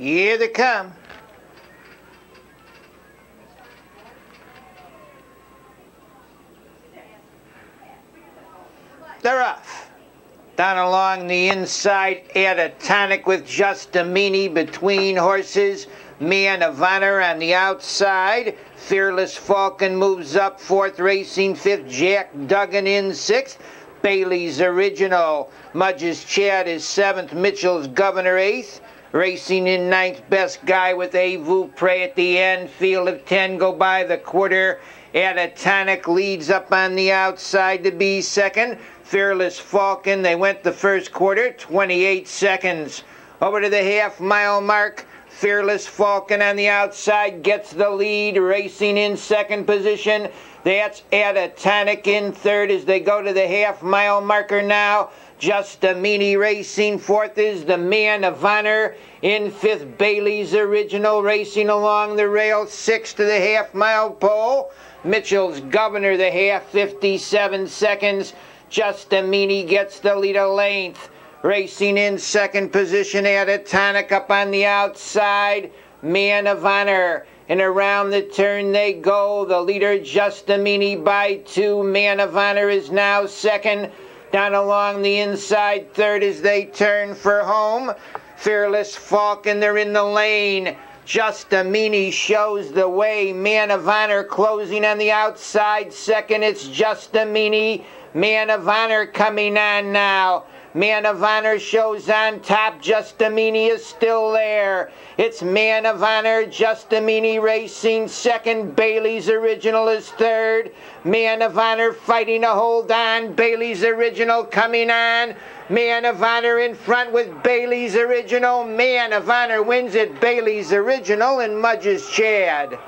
Here they come. They're off. Down along the inside, Adatonic with Justamini between horses. Man of Honor on the outside. Fearless Falcon moves up fourth, racing fifth. Jack Duggan in sixth. Bailey's Original. Mudge's Chad is seventh. Mitchell's Governor eighth. Racing in ninth, best guy with a Prey at the end. Field of 10 go by the quarter. Adatonic leads up on the outside to be second. Fearless Falcon, they went the first quarter, 28 seconds. Over to the half mile mark. Fearless Falcon on the outside gets the lead, racing in second position. That's Adatonic in third as they go to the half mile marker now. Just a Mini Racing. Fourth is the Man of Honor. In fifth, Bailey's Original racing along the rail. Sixth to the half mile pole. Mitchell's Governor, the half, 57 seconds. Just a Mini gets the lead a length. Racing in second position, Adatonic up on the outside. Man of Honor. And around the turn they go. The leader, Justamini, by two. Man of Honor is now second. Down along the inside third as they turn for home. Fearless Falcon, they're in the lane. Justamini shows the way. Man of Honor closing on the outside second. It's Justamini. Man of Honor coming on now. Man of Honor shows on top. Justamini is still there. It's Man of Honor, Justamini racing second. Bailey's Original is third. Man of Honor fighting to hold on. Bailey's Original coming on. Man of Honor in front with Bailey's Original. Man of Honor wins it. Bailey's Original and Mudge's Chad.